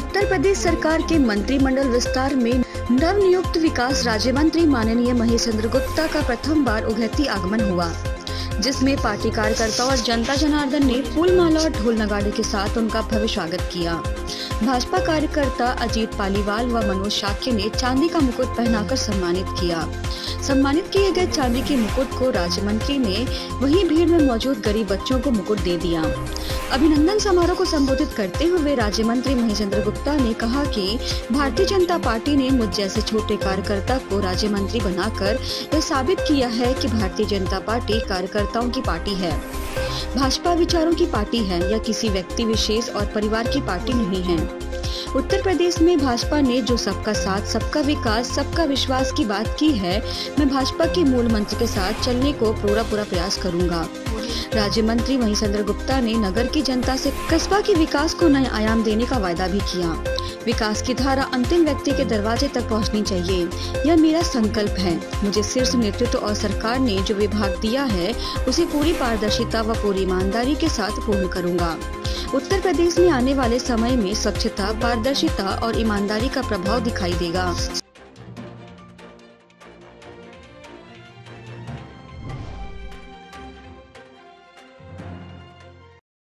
प्रदेश सरकार के मंत्रिमंडल विस्तार में नव नियुक्त विकास राज्य मंत्री माननीय महेश चंद्र गुप्ता का प्रथम बार उगैती आगमन हुआ। जिसमें पार्टी कार्यकर्ता और जनता जनार्दन ने फूल माला और ढोल नगाड़े के साथ उनका भव्य स्वागत किया। भाजपा कार्यकर्ता अजीत पालीवाल व मनोज शाक्य ने चांदी का मुकुट पहनाकर सम्मानित किया। सम्मानित किए गए चांदी के मुकुट को राज्य मंत्री ने वही भीड़ में मौजूद गरीब बच्चों को मुकुट दे दिया। अभिनंदन समारोह को संबोधित करते हुए राज्य मंत्री महेंद्र गुप्ता ने कहा कि भारतीय जनता पार्टी ने मुझ जैसे छोटे कार्यकर्ता को राज्य मंत्री बनाकर यह साबित किया है कि भारतीय जनता पार्टी कार्यकर्ताओं की पार्टी है। भाजपा विचारों की पार्टी है या किसी व्यक्ति विशेष और परिवार की पार्टी नहीं है। उत्तर प्रदेश में भाजपा ने जो सबका साथ, सबका विकास, सबका विश्वास की बात की है, मैं भाजपा के मूल मंत्र के साथ चलने को पूरा पूरा प्रयास करूँगा। राज्य मंत्री महेंद्र गुप्ता ने नगर की जनता से कस्बा के विकास को नए आयाम देने का वायदा भी किया। विकास की धारा अंतिम व्यक्ति के दरवाजे तक पहुंचनी चाहिए। यह मेरा संकल्प है। मुझे शीर्ष नेतृत्व और सरकार ने जो विभाग दिया है, उसे पूरी पारदर्शिता व पूरी ईमानदारी के साथ पूर्ण करूँगा। उत्तर प्रदेश में आने वाले समय में स्वच्छता, पारदर्शिता और ईमानदारी का प्रभाव दिखाई देगा।